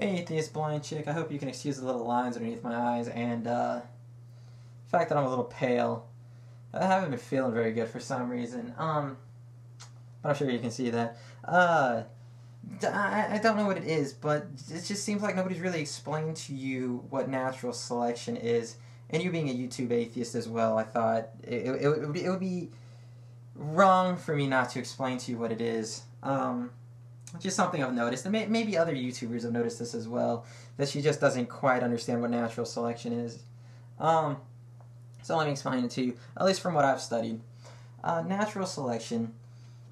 Hey, atheist blind chick. I hope you can excuse the little lines underneath my eyes and uh, the fact that I'm a little pale. I haven't been feeling very good for some reason. Um, but I'm sure you can see that. Uh, I, I don't know what it is, but it just seems like nobody's really explained to you what natural selection is. And you being a YouTube atheist as well, I thought it, it, it, would, be, it would be wrong for me not to explain to you what it is. Um, just something I've noticed, and may, maybe other YouTubers have noticed this as well, that she just doesn't quite understand what natural selection is. Um, so let me explain it to you, at least from what I've studied. Uh, natural selection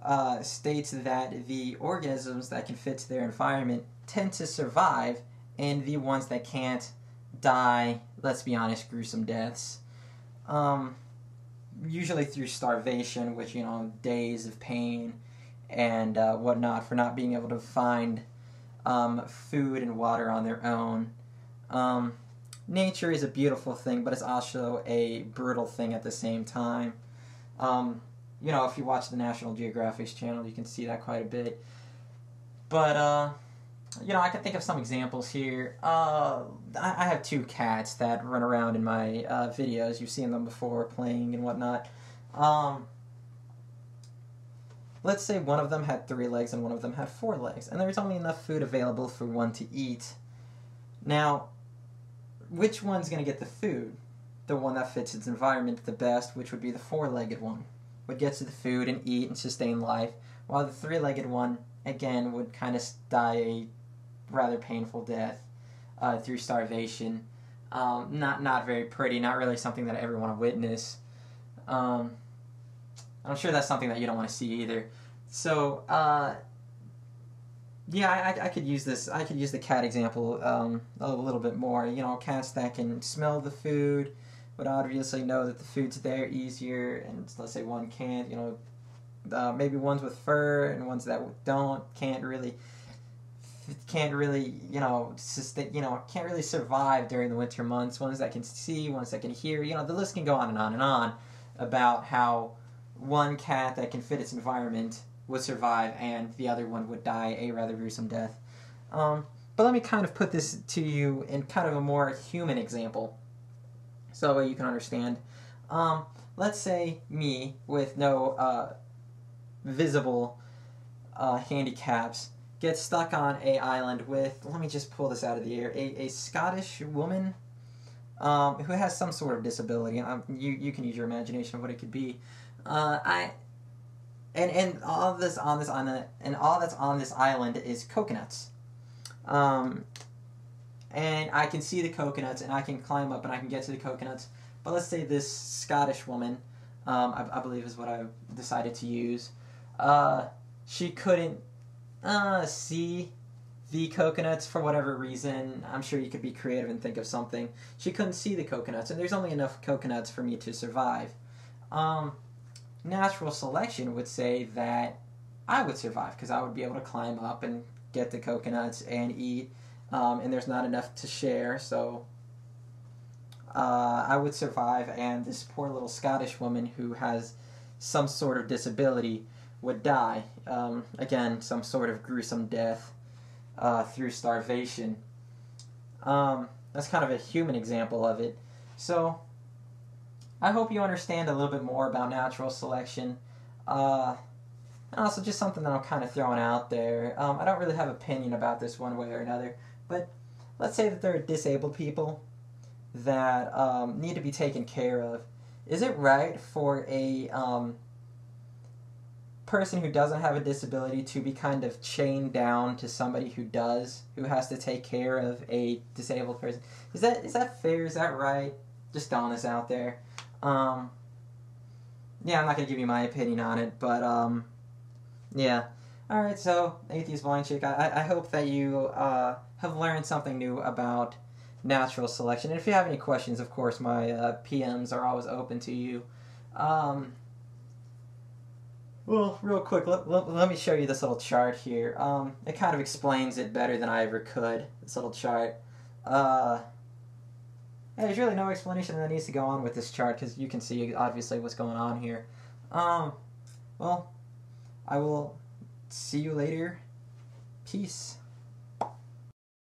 uh, states that the organisms that can fit to their environment tend to survive, and the ones that can't die, let's be honest, gruesome deaths. Um, usually through starvation, which, you know, days of pain and uh, whatnot for not being able to find um, food and water on their own. Um, nature is a beautiful thing, but it's also a brutal thing at the same time. Um, you know, if you watch the National Geographic's channel, you can see that quite a bit. But, uh, you know, I can think of some examples here. Uh, I, I have two cats that run around in my uh, videos. You've seen them before playing and whatnot. Um, let's say one of them had three legs and one of them had four legs, and there was only enough food available for one to eat. Now, which one's going to get the food? The one that fits its environment the best, which would be the four legged one, would get to the food and eat and sustain life, while the three legged one, again, would kind of die a rather painful death uh, through starvation. Um, not not very pretty, not really something that I ever want to witness. Um, I'm sure that's something that you don't want to see either. So, uh, yeah, I, I could use this. I could use the cat example um, a little bit more. You know, cats that can smell the food would obviously know that the food's there easier, and let's say one can't. You know, uh, maybe ones with fur and ones that don't can't really can't really you know sustain, you know can't really survive during the winter months. Ones that can see, ones that can hear. You know, the list can go on and on and on about how one cat that can fit its environment would survive and the other one would die a rather gruesome death. Um, but let me kind of put this to you in kind of a more human example so that way you can understand. Um, let's say me with no uh, visible uh, handicaps gets stuck on a island with, let me just pull this out of the air, a, a Scottish woman um, who has some sort of disability. Um, you, you can use your imagination of what it could be. Uh, I and and all of this on this on the and all that's on this island is coconuts. Um, and I can see the coconuts and I can climb up and I can get to the coconuts. But let's say this Scottish woman, um, I, I, believe is what I decided to use. Uh, she couldn't uh, see the coconuts for whatever reason. I'm sure you could be creative and think of something. She couldn't see the coconuts, and there's only enough coconuts for me to survive. Um, natural selection would say that I would survive because I would be able to climb up and get the coconuts and eat, um, and there's not enough to share, so uh, I would survive. And this poor little Scottish woman who has some sort of disability would die. Um, again, some sort of gruesome death uh, through starvation. Um, that's kind of a human example of it. So I hope you understand a little bit more about natural selection. Uh, and also just something that I'm kind of throwing out there. Um, I don't really have opinion about this one way or another, but let's say that there are disabled people that um, need to be taken care of. Is it right for a um, person who doesn't have a disability to be kind of chained down to somebody who does, who has to take care of a disabled person? Is that is that fair? Is that right? Just throwing this out there. Um, yeah, I'm not gonna give you my opinion on it, but um, yeah. All right, so atheist blind chick, I, I hope that you uh, have learned something new about natural selection. And if you have any questions, of course, my uh, PMs are always open to you. Um, well, real quick, let, let, let, me show you this little chart here. Um, it kind of explains it better than I ever could, this little chart. Uh, there's really no explanation that needs to go on with this chart because you can see obviously what's going on here. Um, well, I will see you later. Peace.